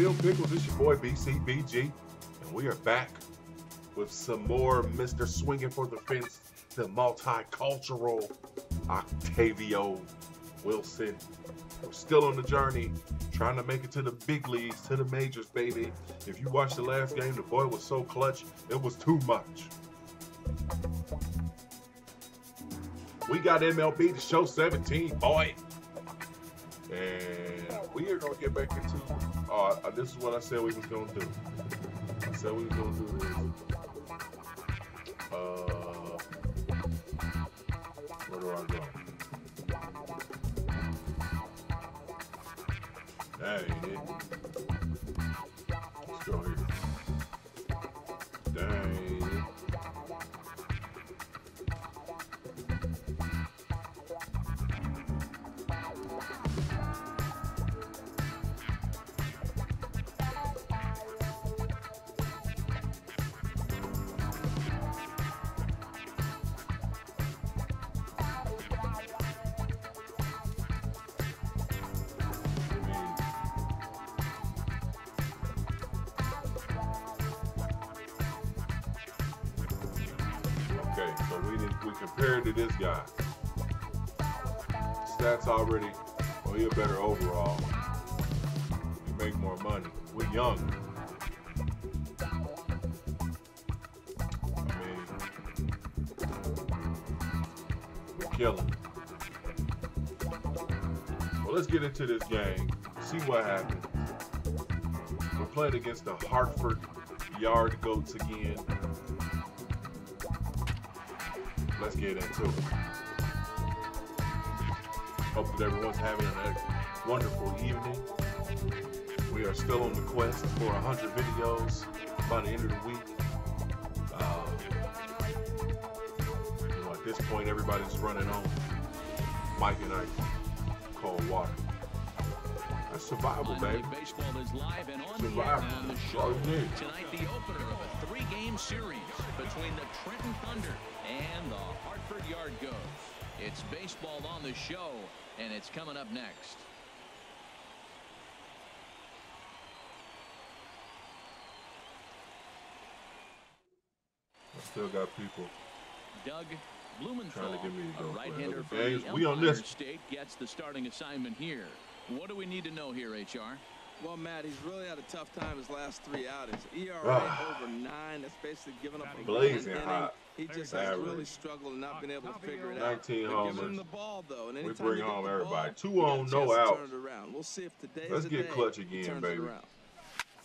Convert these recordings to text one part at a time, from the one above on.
Phil Pickles? It's your boy BCBG, and we are back with some more Mr. Swinging for the Fence, the multicultural Octavio Wilson. We're still on the journey, trying to make it to the big leagues, to the majors, baby. If you watched the last game, the boy was so clutch, it was too much. We got MLB The Show 17, boy. And we are gonna get back into. Uh, this is what I said we was gonna do. I said we was gonna do this. Uh, where do I go? It. We're killing. Well, let's get into this game. See what happens. We're playing against the Hartford Yard Goats again. Let's get into it. Hope that everyone's having a wonderful evening. We are still on the quest for 100 videos by the end of the week. Everybody's running on Mike and I cold water. That's survival, baby. Baseball is live and on the air Survival. now on the show. all you need. Tonight, the opener of a three-game series between the Trenton Thunder and the Hartford Yard Goats. It's baseball on the show, and it's coming up next. I still got people. Doug Blumenthal, Trying to get me to a right-hander other from games. the We on Empire this. State, gets the starting assignment here. What do we need to know here, HR? Well, Matt, he's really had a tough time his last three outings. ERA Ah. over nine. That's basically giving up a Blazing inning. hot. He just has really struggled and not been able to figure it out. 19 homers. the ball though, and We bring home everybody. ball, Two you on, no to outs. Turn it around. We'll see if today's Let's get day clutch again, baby.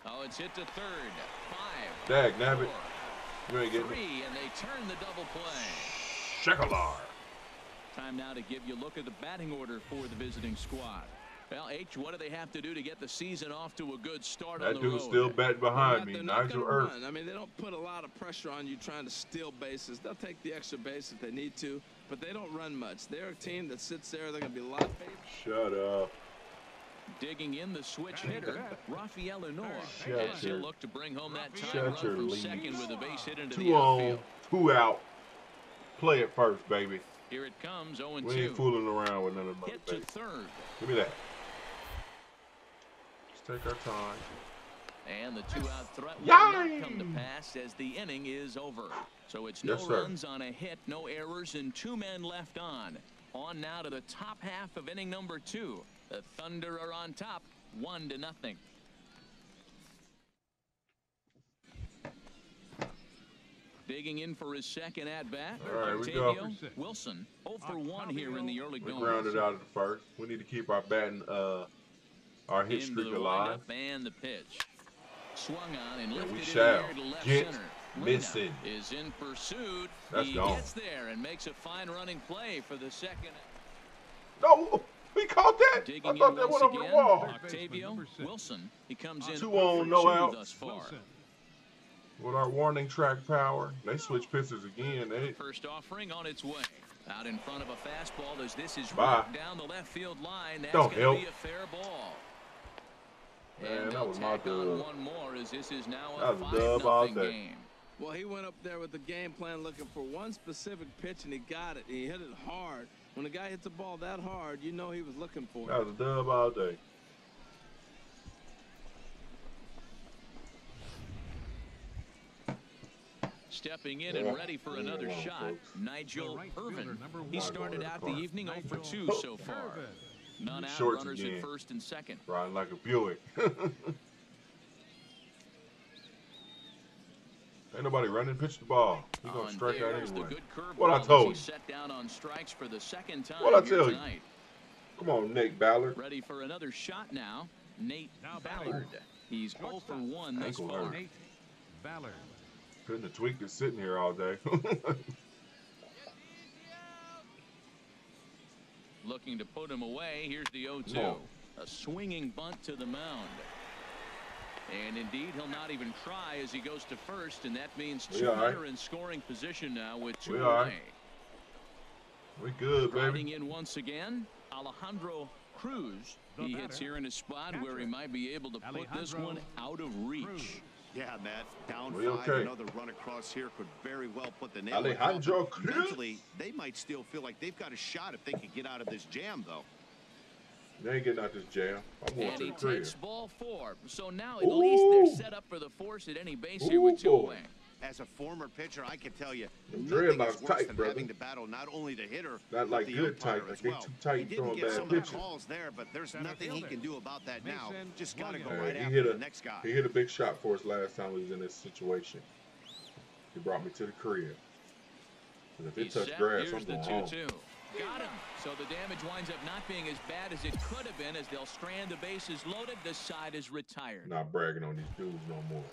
Oh, it's hit to third. Five. Dag nabbit. four, You ain't getting it. Three, and they turn the double play. Shekalar. Time now to give you a look at the batting order for the visiting squad. Well, H, what do they have to do to get the season off to a good start on That dude's road? still betting behind Matt, me. not Nigel gonna Earth. run. I mean, they don't put a lot of pressure on you trying to steal bases. They'll take the extra base if they need to, but they don't run much. They're a team that sits there. They're going to be a lot patient. Shut up. Digging in the switch hitter, Rafael Lenoir. Shut As he'll look to bring home that Shut tying run from leaves. second with a base hit into the Two on, outfield. two out. Play it first, baby. Here it comes, 0 We ain't fooling around with none of them, Hit to baby. third. Give me that. Let's take our time. And the two-out threat will Yay! not come to pass as the inning is over. So it's no Yes, runs on a hit, no errors, and two men left on. On now to the top half of inning number two. The Thunder are on top, one to nothing. Digging in for his second at bat. All right, we go. Wilson, 0 for 1 here in the early We going. grounded out at the first. We need to keep our batting, uh, our hit streak alive. and the pitch. Swung on and And lifted we in shall the air to left get center. Missing. is in pursuit. That's he gone. gets there and makes a fine running play for the second. No, we caught that. I thought that went over again, the wall. Octavio Wilson. He comes in Two on, no out. thus far. With our warning track power, they switch pitchers again. They First offering on its way. Out in front of a fastball as this is Bye. down the left field line. That's Don't help. be a fair ball. Man, that was my tack on dub. one more as this is now a That was a dub all day. game. Well, he went up there with the game plan looking for one specific pitch, and he got it. He hit it hard. When a guy hits a ball that hard, you know he was looking for it. that was a dub all day. Stepping in and ready for another shot. Nigel Irvin. He started out the evening 0 for 2 so far. Irvin. None out, Shorts runners at first and second. Riding like a Buick. Ain't nobody running. Pitch the ball. He's gonna On strike out there's the anyway. good curveball What I told he you. set down on strikes for the second time What I tell you. Come on, Nate Ballard. Ready for another shot now. Nate Ballard. He's 0 for 1 thus far. Nate Ballard. Couldn't have tweaked it sitting here all day. Looking to put him away. Here's the 0 2. No. A swinging bunt to the mound. And indeed, he'll not even try as he goes to first, and that means two all right. men in scoring position now with two We away. all right. we good, Riding baby. in once again, Alejandro Cruz. The He hits here in a spot where he might be able to put this one out of reach. Cruz. Yeah, Matt. Down We five, okay. another run across here could very well put the nail. in the Alejandro coffin. Cruz. Mentally, they might still feel like they've got a shot if they could get out of this jam, though. They ain't getting out of this jam. I'm going And to he the crib. takes ball four. So now at least they're set up for the force at any base here with Ooh, two away. As a former pitcher, I can tell you, Them nothing is worse tight, than brother. having to battle not only the hitter, Not but like the good tight, as like they well. too tight He didn't get bad some of the calls there, but there's Center nothing he can do about that now. Just got to go Williams. right he after hit the a next guy. he hit a big shot for us last time we was in this situation. He brought me to the crib. 'Cause if it touched grass, I'm the going home. 2-2. Got him. So the damage winds up not being as bad as it could have been as they'll strand the bases loaded. The side is retired. Not bragging on these dudes no more.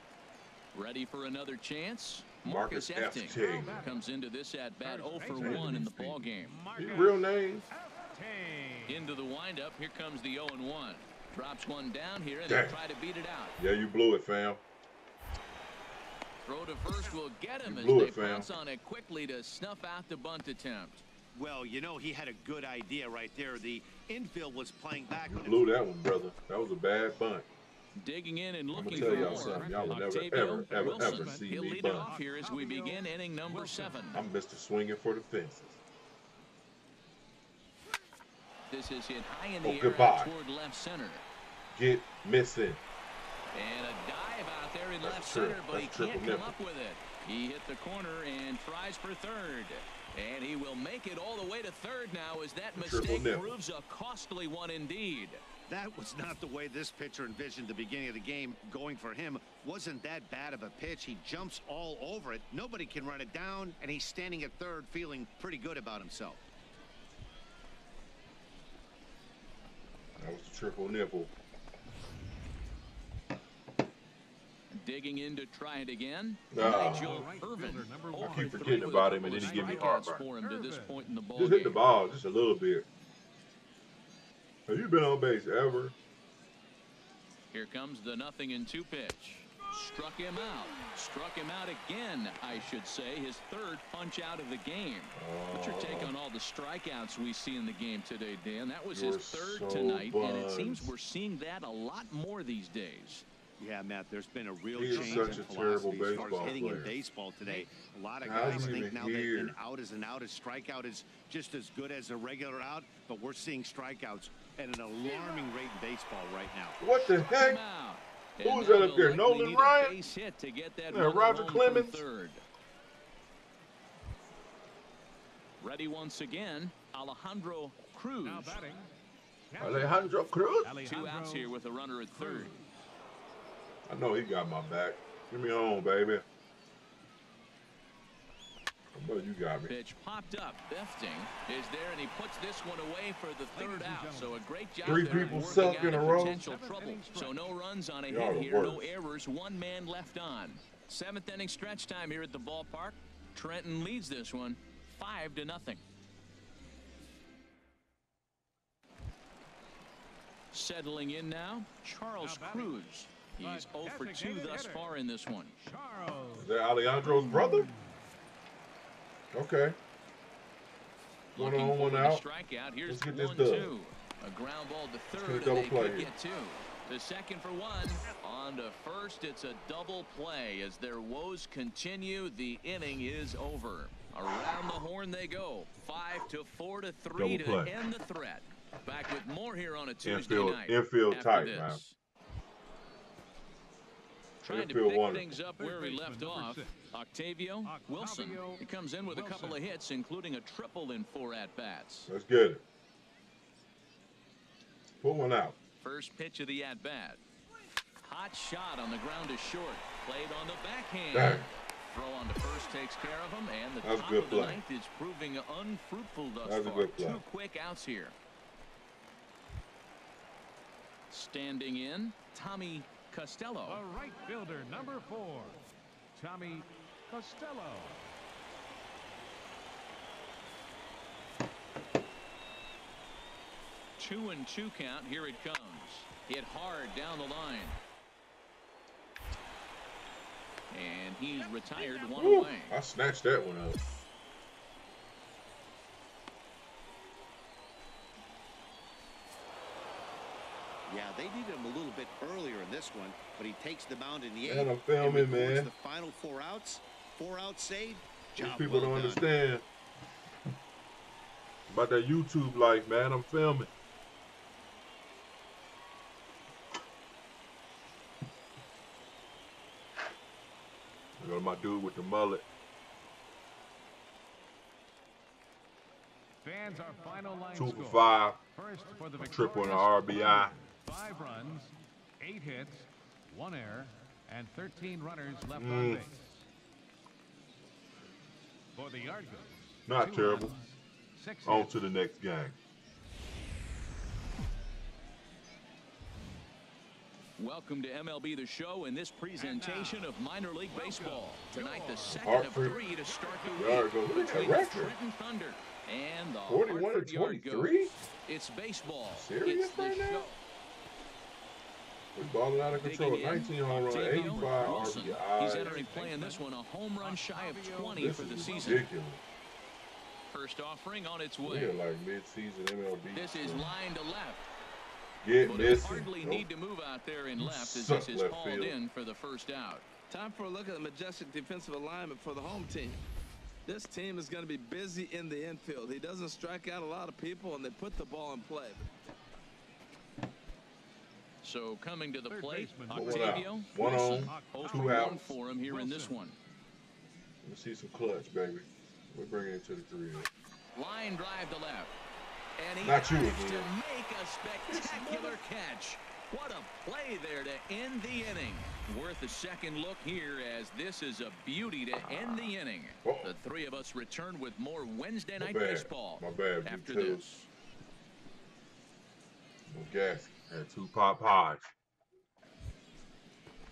Ready for another chance? Marcus Efting Efting. comes into this at bat 0 for 1 in the baseman. ball game. His real name? Efting. Into the windup. Here comes the 0 and 1. Drops one down here and Damn. they try to beat it out. Yeah, you blew it, fam. Throw to first will get him You as blew they it, fam. on it quickly to snuff out the bunt attempt. Well, you know, he had a good idea right there. The infield was playing back. You blew that one, brother. That was a bad bunt. Digging in and looking for y'all more. Y'all will never, ever, ever, Wilson. ever see He'll me lead it off here as we begin inning number seven. I'm Mr. Swinging for the fences. This is hit high in the Oh, air goodbye. toward left center. Get missing. And a dive out there in That's left center, but he That's triple can't come up with it. He hit the corner and tries for third. And he will make it all the way to third now as that triple mistake nipple. proves a costly one indeed. That was not the way this pitcher envisioned the beginning of the game. Going for him wasn't that bad of a pitch. He jumps all over it. Nobody can run it down, and he's standing at third feeling pretty good about himself. That was the triple nipple. Digging in to try it again. Ah. Nigel Irvin. fielder, number one. I keep forgetting about him, and then he of give me strikeouts heartburn. for him to this Irvin. point in the ball Just hit the ball just a little bit. Have you been on base ever? Here comes the nothing and two pitch. Struck him out. Struck him out again, I should say. His third punch out of the game. What's your take on all the strikeouts we see in the game today, Dan? That was his You're third so tonight, and it seems we're seeing that a lot more these days. Yeah, Matt, there's been a real He is change such in a terrible philosophy as far as baseball hitting in baseball today. A lot of How is guys think even now that here? an out is an out, a strikeout is just as good as a regular out, but we're seeing strikeouts at an alarming rate in baseball right now. What the heck? out. Who was that up they'll there? Nolan Ryan? base hit to get that Yeah, Roger home from Clemens? Third. Ready once again, Alejandro Cruz. Now batting. catcher. Alejandro Cruz? Two outs here with a runner at third. I know he got my back. Give me home, baby. I know you got me. Pitch popped up. Efting is there, and he puts this one away for the third out. So a great job Three there people working suck in a row. potential Seventh trouble. So no runs on a Y'all hit the here, no errors, one man left on. Seventh inning stretch time here at the ballpark. Trenton leads this one, five to nothing. Settling in now, Charles Now. Cruz. He's 0 for 2 thus far in this one. Charles. Is that Alejandro's brother? Okay. One Looking on, one for the out. strikeout. Here's Let's get this one, dub. two. A ground ball to get a third, double and they play could here. get two. The second for one. On to first, it's a double play. As their woes continue, the inning is over. Around the horn they go. Five to four to three Double to play. end the threat. Back with more here on a Tuesday Infield- night. infield after tight, this. man. Trying to pick wonderful. things up where he left off. Octavio, Wilson. He comes in with a couple of hits, including a triple in four at-bats. Let's get. Pull one out. First pitch of the at-bat. Hot shot on the ground is short. Played on the backhand. Dang. Throw on to first takes care of him, and the That was top good of the play. ninth is proving unfruitful thus That was a far. good play. Two quick outs here. Standing in, Tommy Costello. A right fielder, number four, Tommy Costello. Two and two count. Here it comes. Hit hard down the line. And he's retired one Woo, away. I snatched that one up. Yeah, they needed him a little bit earlier in this one, but he takes the mound in the Man, eighth. I'm filming, and records man. The final four outs, four outs saved. These people well don't done. understand about that YouTube life, man. I'm filming. I go my dude with the mullet. Fans, our final line Two score. for five. First for the Triple and a RBI. Five runs, eight hits, one error, and 13 runners left Mm. on base. For the Argos, Not terrible. runs, six On hits, to the next game. Welcome to MLB The Show and this presentation of minor league baseball. Tonight, the second of three to start the Yards week between the Trenton Thunder and the 41 to Hartford Yard 23? Goats. It's baseball. Serious it's the right now? Show. We're balling out of control. 19 home run, 85 Wilson. He's RBI. entering play in this one a home run shy of 20 This for the is season. ridiculous. First offering on its We're way. like mid-season MLB. This is line to left. Get But he'll missing. hardly Nope. need to move out there in left as Suck this is hauled field. in for the first out. Time for a look at the majestic defensive alignment for the home team. This team is going to be busy in the infield. He doesn't strike out a lot of people, and they put the ball in play. So coming to the plate, baseman. One out. Octavio One Wilson. on, Oh two for one outs. for him here in this one. Let's see some clutch, baby. We're bringing it to the three. Line drive to left. And he Not you, managed to make a spectacular catch. What a play there to end the inning. Worth a second look here as this is a beauty to end the inning. Uh-oh. The three of us return with more Wednesday My night bad. baseball My bad, after this. No gas. Had two pop pies.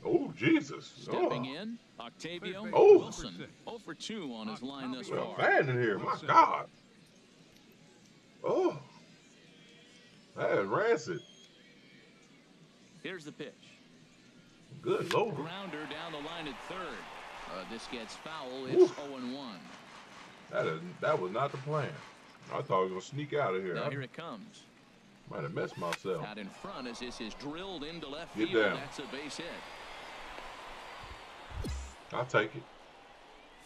Oh, Jesus. Stepping oh. in, Octavio Third Oh. Wilson. 0 for 2 on his line thus Well, far. fan in here. My God. Oh. That is rancid. Here's the pitch. Good lord. Grounder down the line at third. Uh, this gets foul. It's Oof. 0 1. That is that was not the plan. I thought I was gonna sneak out of here. Now here it comes. Might have missed myself. Out in front as this is drilled into left Get field. down. That's a base hit. I'll take it.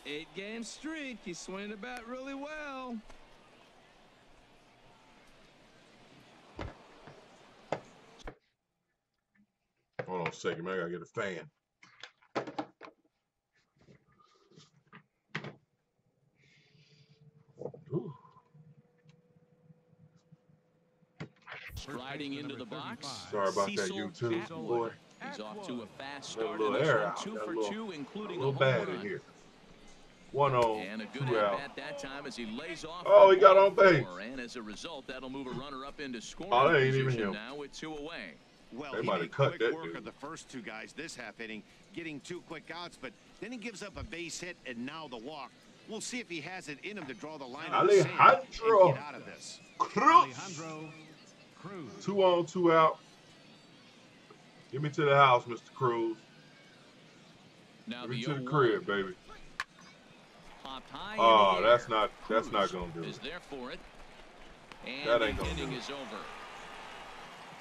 Eight game streak. He's swinging the bat really well. Hold on a second, man. I gotta get a fan. Striding into the box. Sorry about that, Cecil YouTube, boy. He's off to a fast Got a start in little this air one. out. Two for little- two, including little a home bad run. in here. One on, And a good two at out. bat that time as he lays off. Oh, he got on base. And as a result, that'll move a runner up into scoring Oh, that ain't even him. now with two away. Well, They he might have made cut quick that work dude. of the first two guys this half inning, getting two quick outs, but then he gives up a base hit and now the walk. We'll see if he has it in him to draw the line in the and get out of this. Cruz. Alejandro Cruz. Two on, two out. Get me to the house, Mr. Cruz. Now Get me the to the 0-1 crib, baby. Oh, that's not that's not gonna do Is it. there for it. And That ain't gonna inning do it. is over.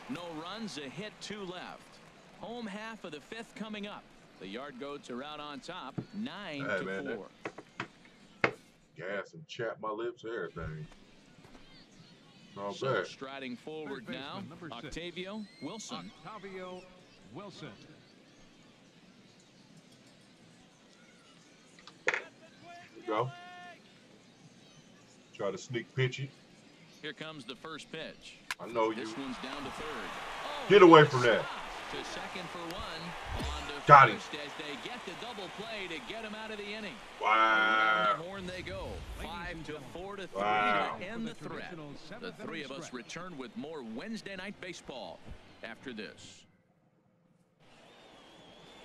No runs, a hit, two left. Home half of the fifth coming up. The Yard Goats are out on top, nine Hey, to man, that- four. Gas and chap my lips, everything. Not so bad. striding forward now, Octavio Wilson. Octavio Wilson. go. Try to sneak pitch it. Here comes the first pitch. I know you. This one's down to third. Oh, Get away from that stopped To second for one. On to Got him. first as they get the double play to get him out of the inning. Wow. The horn they go. Five to four to three Wow. to end the threat. The three of us return with more Wednesday night baseball after this.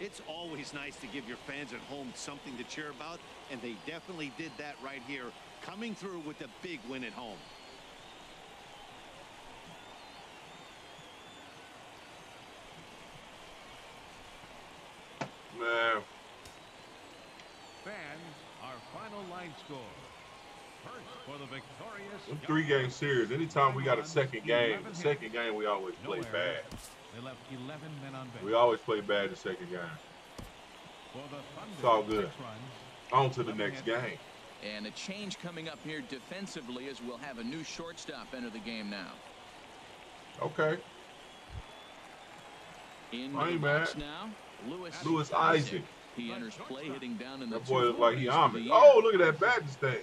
It's always nice to give your fans at home something to cheer about, and they definitely did that right here, coming through with a big win at home. Man, Fans, our final line score. First for the victorious. Them three game series, anytime we got a second game, the second game we always play bad. They left 11 men on. We always play bad in the second game. For the Thunder, It's all good. On to the next game. And a change coming up here defensively as we'll have a new shortstop enter the game now. Okay. In I the ain't box mad. now, Lewis, Lewis Isaac. He enters play hitting down in the That boy look like he 240s for the Amish. Oh, look at that batting stance.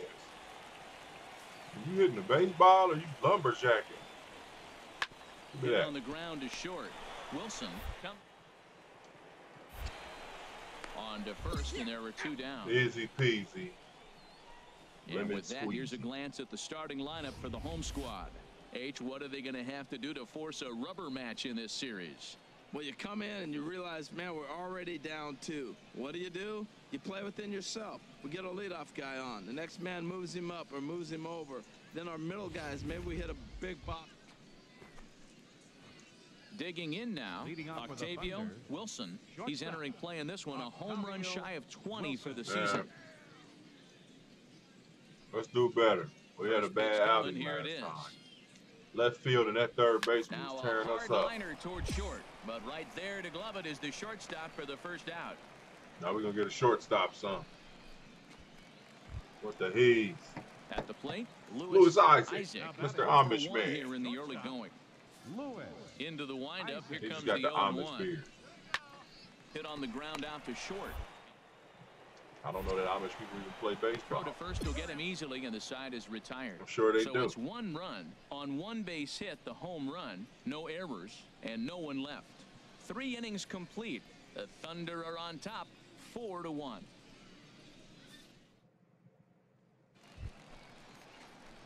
You hitting a baseball or you lumberjacking? Look at on the ground is short. Wilson come on to first, and there are two down. Easy peasy. And lemon with that, here's a glance at the starting lineup for the home squad. H, what are they going to have to do to force a rubber match in this series? Well, you come in and you realize, man, we're already down two. What do you do? You play within yourself. We get a leadoff guy on. The next man moves him up or moves him over. Then our middle guys, maybe we hit a big pop. Digging in now, Leading off for the Octavio Thunder, Wilson. He's shortstop, entering play in this one, a home run shy of 20 for the Wilson. season. Let's do better. We had a bad coming, outing here last it is. time. Left field and that third baseman Now was a tearing us hard up. liner toward short, but right there to glove it is the shortstop for the first out. Now we're gonna get a shortstop, son. What the he's? At the plate, Lewis, Louis Isaac, Isaac. Mr. Four Amish man. Here in the early going. Lewis. Into the windup, here He comes got the the Amish 1. beard. Hit on the ground out to short. I don't know that Amish people even play Throw baseball. to first will get him easily, and the side is retired. I'm sure they so do. it's one run on one base hit, the home run, no errors, and no one left. Three innings complete. The Thunder are on top, four to one.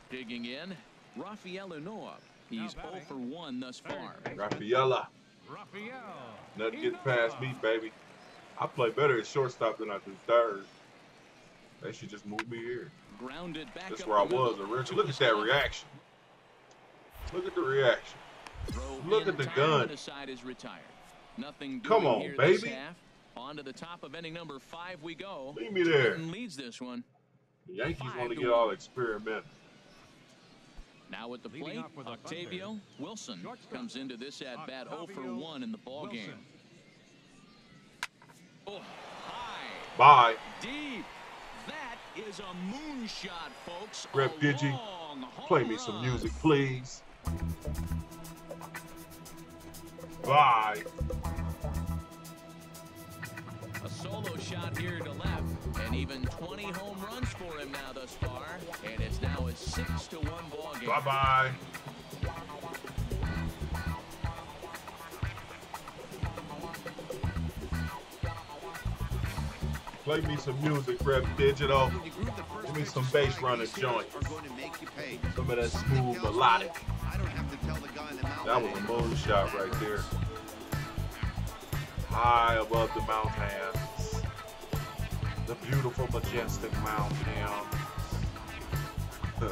Digging in, Rafael Unoa. He's Now 0 for 1 thus far. Rafaela. Rafael. Nothing getting past me, baby. I play better at shortstop than I do third. They should just move me here. Grounded back That's up where I was originally. To Look at that reaction. Look at the reaction. Throw Look at the gun. The side is retired. Nothing Come on, here baby. On to the top of inning number five we go. Leave me there. Clinton leads this one. The Yankees want to to get one. all experimental. Now at the plate, off for the Octavio Thunder. Wilson Shortstop, comes into this at bat 0 for 1 in the ball Wilson. game. Oh, high, Bye. deep. That is a moonshot, folks. Rep A Digi, Play me some music, please. Bye. A solo shot here to left, and even 20 home runs for him now thus far, and it's now a six to one ball game. Bye bye. Play me some music, Rep Digital. When you groove the first Give me some bass strike, running these hitters joints. Are going to make you pay. Some of that Something smooth melodic. I don't have to tell the guy in the mountain. That was a moonshot right there. High above the mountains. The beautiful, majestic mountains.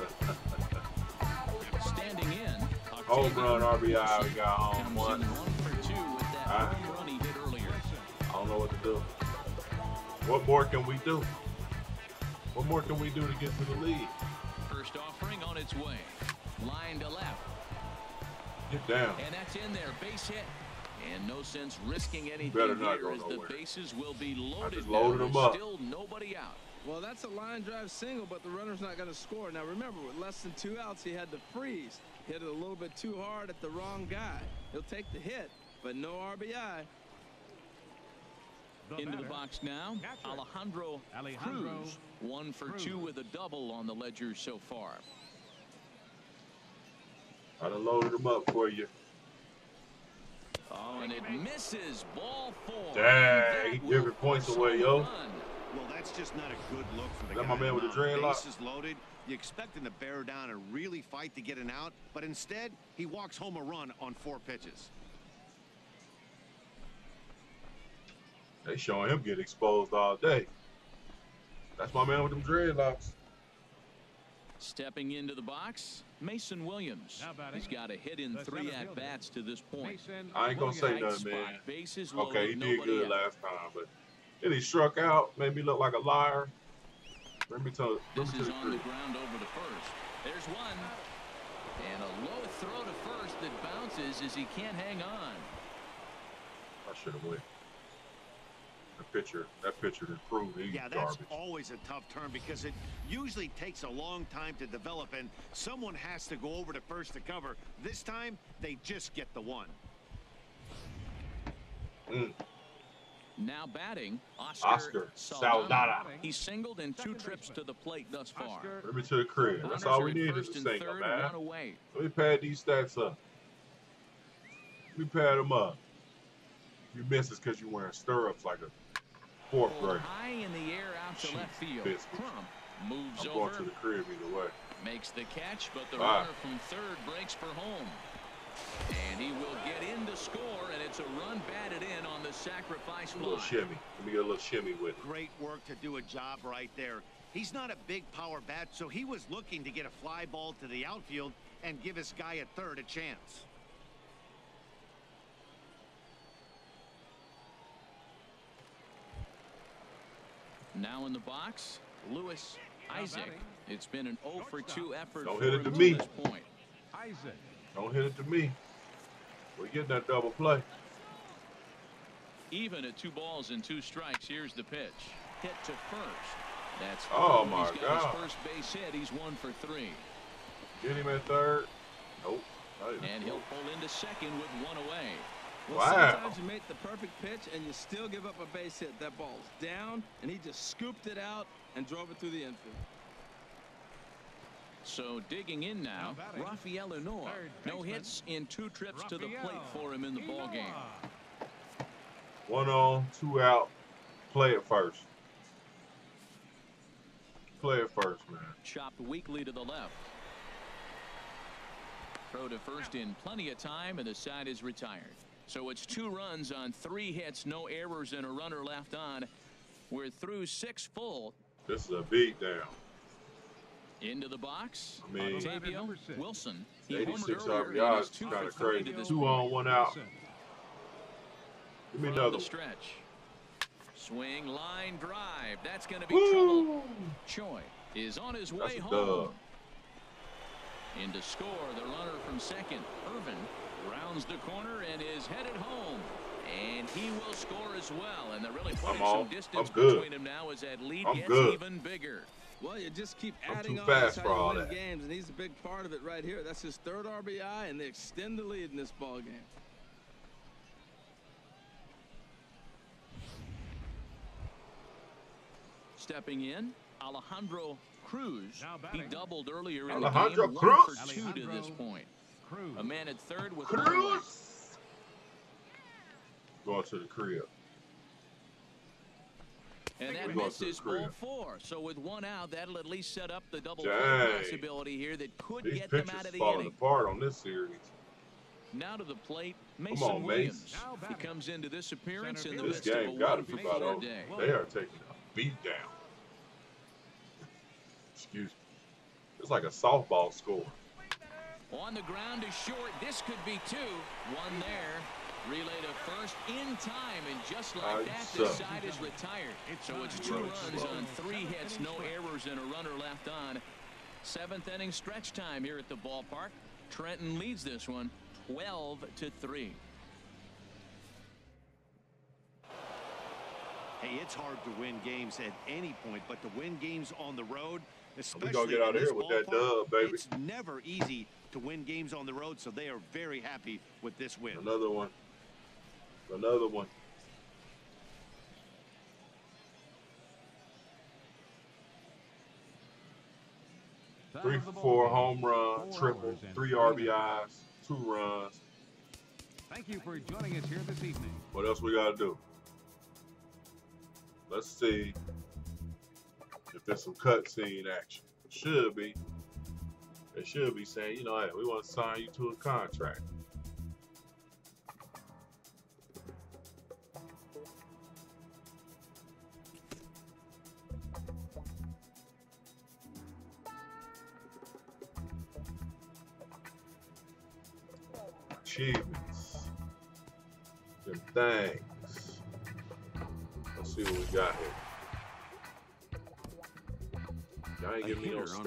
Standing in, Home run RBI. We got home one. in one for two with that home run he hit earlier. I don't know what to do. What more can we do? What more can we do to get to the lead? First offering on its way. Line to left. Get down. And that's in there. Base hit. And no sense risking anything better here as nowhere. the bases will be loaded. just now. loaded 'em up. Still nobody out. Well, that's a line drive single, but the runner's not going to score. Now, remember, with less than two outs, he had to freeze. Hit it a little bit too hard at the wrong guy. He'll take the hit, but no RBI. The Into the box now, Alejandro, Alejandro Cruz. One for Cruz. two with a double on the ledger so far. I done loaded them up for you. Oh, and it misses. Ball four. Dang, That he giving points away, yo. run. Well, that's just not a good look for the That guy. my man with the on the mound. dreadlock? Bases loaded. You expect him to bear down and really fight to get an out, but instead he walks home a run on four pitches. They showing him get exposed all day. That's my man with them dreadlocks. Stepping into the box, Mason Williams. Now batting, He's got a hit in the three at-bats to this point. Mason I ain't gonna say Williams. nothing, man. bases Okay, he did good out. last time, but then he struck out, made me look like a liar. Let me tell This is on the the ground over to first. There's one. And a low throw to first that bounces as he can't hang on. I should have went. The pitcher, that pitcher improved. He's Yeah, that's garbage. always a tough turn because it usually takes a long time to develop, and someone has to go over to first to cover. This time, they just get the one. Mm, Now batting, Oscar, Oscar Saldana. Saldana. He's singled in two trips to the plate thus far. Oscar Let me to the crib. That's Runners all we need is first a and single, man. Let me pad these stats up. Let me pad them up. You miss is because you're wearing stirrups like a fourth Pulled grader. high in the air out to Jeez, left field. biscuits. Crump moves I'm going to the crib either way. makes the catch, but the Bye. runner from third breaks for home. And he will get in to score, and it's a run batted in on the sacrifice A little fly. shimmy. Let me get a little shimmy with it. Great work to do a job right there. He's not a big power bat, so he was looking to get a fly ball to the outfield and give his guy at third a chance. Now in the box, Lewis Isaac. It's been an 0 for 2 effort Don't hit it to to me. point. Isaac. Don't hit it to me. We're getting that double play. Even at two balls and two strikes, here's the pitch. Hit to first. That's Oh, third. my He's got God. his first base hit. He's one for three. Get him at third. Nope. Not even And he'll close. pull into second with one away. Well, Wow. sometimes you make the perfect pitch and you still give up a base hit. That ball's down, and he just scooped it out and drove it through the infield. So digging in now, Now. Rafael Lenore. Third No hits in two trips to the plate for him in the ball game. One on, two out. Play it first. Play it first, man. Chopped weakly to the left. Throw to first in plenty of time, and the side is retired. So it's two runs on three hits, no errors, and a runner left on. We're through six full. This is a beat down. Into the box. I mean- Octavio Number. Wilson. He 86 earlier, RBIs two kind of crazy. Two on, one out. Wilson. Give me another the stretch. Swing, line, drive. That's going to be trouble. Choi is on his That's way home. dub. In to score, the runner from second, Irvin, rounds the corner and is headed home. And he will score as well. And they're really putting all- some distance I'm good. between them now as that lead I'm gets good. even bigger. Well, you just keep adding too on. fast for all win that. games, and he's a big part of it right here. That's his third RBI, and they extend the lead in this ball game. Stepping in, Alejandro Cruz. He doubled earlier in Alejandro the game. Cruz? One for two to this point. Cruz. A man at third with one away. Cruz. Going to the crib. And We're that going miss is ball four. So with one out, that'll at least set up the double play possibility here that could These get them out of the falling inning. apart on this series. Now to the plate, Mason on, Mace. Williams. Now He comes into this appearance Center in the field. This midst of a game got to be for about four over. day. They are taking a beat down. Excuse me. It's like a softball score. On the ground is short. This could be two. One there. Relay to first in time, and just like that, this suck. side is retired. So it's two runs on three hits, no errors, and a runner left on. Seventh inning stretch time here at the ballpark. Trenton leads this one, 12 to three. Hey, it's hard to win games at any point, but to win games on the road, especially gonna get out in of this here with that ballpark, dub, baby. It's never easy to win games on the road, so they are very happy with this win. Another one. Another one. Three for four home run, triple, three RBIs, two runs. Thank you for joining us here this evening. What else we got to do? Let's see if there's some cutscene action. Should be. They should be saying, you know, hey, we want to sign you to a contract.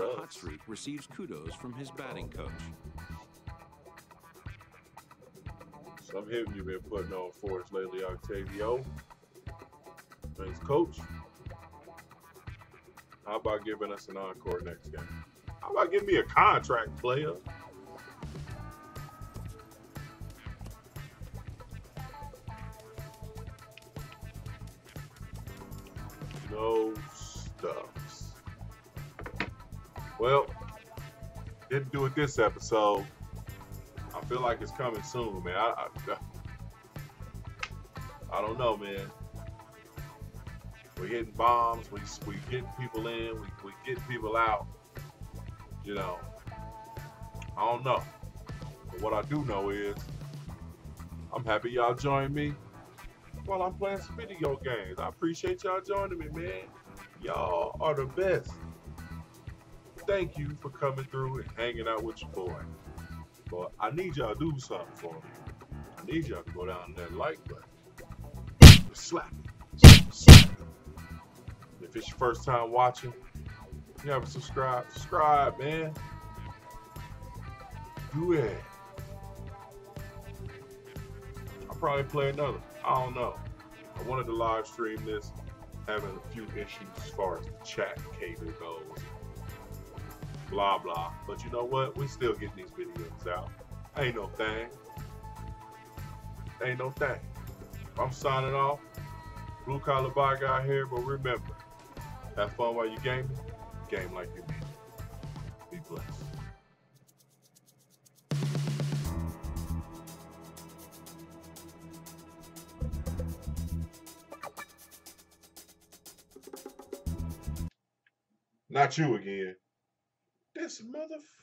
A hot stuff. streak receives kudos from his batting coach. Some hitting you've been putting on for us lately, Octavio. Thanks, coach. How about giving us an encore next game? How about giving me a contract, player? No stuffs. Well, didn't do it this episode. I feel like it's coming soon, man. I, I, I don't know, man. We're hitting bombs. We we getting people in. We we getting people out. You know, I don't know. But what I do know is, I'm happy y'all joined me while I'm playing some video games. I appreciate y'all joining me, man. Y'all are the best. Thank you for coming through and hanging out with your boy. But I need y'all to do something for me. I need y'all to go down that like button. Slap it. Slap it. If it's your first time watching, you haven't subscribed, subscribe, man. Do it. I'll probably play another. I don't know. I wanted to live stream this, having a few issues as far as the chat cable goes blah blah. But you know what? We still getting these videos out. Ain't no thing. Ain't no thing. I'm signing off. Blue collar buy guy here, but remember, have fun while you gaming. Game like you mean. Be blessed. Not you again. This motherfucker.